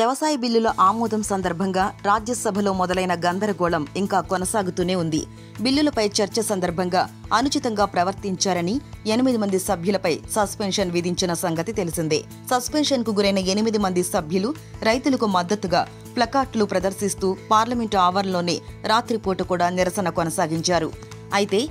వ్యవసాయ బిల్లుల ఆమోదం సందర్భంగా రాజ్యసభలో మొదలైన గందరగోళం ఇంకా కొనసాగుతూనే ఉంది. బిల్లులపై చర్చ సందర్భంగా అనుచితంగా ప్రవర్తించారని ఎనిమిది మంది సభ్యులపై సస్పెన్షన్ విధించిన సంగతి తెలిసిందే. సస్పెన్షన్కు గురైన ఎనిమిది మంది సభ్యులు రైతులకు మద్దతుగా ప్లకార్డులు ప్రదర్శిస్తూ పార్లమెంటు ఆవరణలోనే రాత్రిపూట కూడా నిరసన కొనసాగించారు. అయితే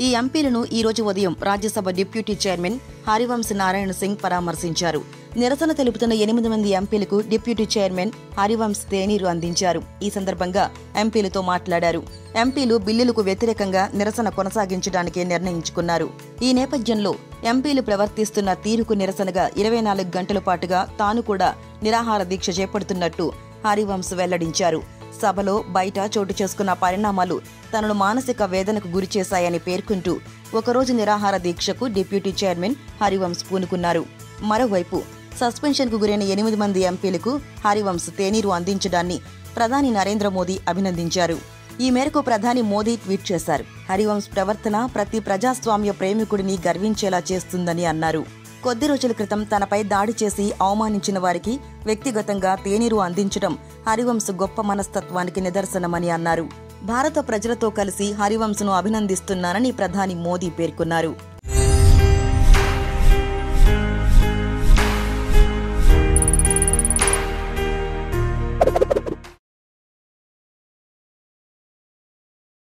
ఈ ఎంపీలను ఈ రోజు ఉదయం రాజ్యసభ డిప్యూటీ చైర్మన్ హరివంశ్ నారాయణ సింగ్ పరామర్శించారు. నిరసన తెలుపుతున్న ఎనిమిది మంది ఎంపీలకు డిప్యూటీ చైర్మన్ హరివంశ్ తేనీరు అందించారు. ఈ సందర్భంగా ఎంపీలతో మాట్లాడారు. ఎంపీలు బిల్లులకు వ్యతిరేకంగా నిరసన కొనసాగించడానికి నిర్ణయించుకున్నారు. ఈ నేపథ్యంలో ఎంపీలు ప్రవర్తిస్తున్న తీరుకు నిరసనగా ఇరవై నాలుగు గంటల పాటుగా తాను కూడా నిరాహార దీక్ష చేపడుతున్నట్టు హరివంశ్ వెల్లడించారు. సభలో బయట చోటు చేసుకున్న పరిణామాలు తనను మానసిక వేదనకు గురిచేశాయని పేర్కొంటూ ఒకరోజు నిరాహార దీక్షకు డిప్యూటీ చైర్మన్ హరివంశ్ పూనుకున్నారు. మరోవైపు సస్పెన్షన్కు గురైన ఎనిమిది మంది ఎంపీలకు హరివంశ్ తేనీరు అందించడాన్ని ప్రధాని నరేంద్ర మోదీ అభినందించారు. ఈ మేరకు ప్రధాని మోదీ ట్వీట్ చేశారు. హరివంశ్ ప్రవర్తన ప్రతి ప్రజాస్వామ్య ప్రేమికుడిని గర్వించేలా చేస్తుందని అన్నారు. కొద్ది రోజుల క్రితం తనపై దాడి చేసి అవమానించిన వారికి వ్యక్తిగతంగా తేనీరు అందించడం హరివంశ్ గొప్ప మనస్తత్వానికి నిదర్శనమని అన్నారు. భారత ప్రజలతో కలిసి హరివంశ్ను అభినందిస్తున్నానని ప్రధాని మోదీ పేర్కొన్నారు.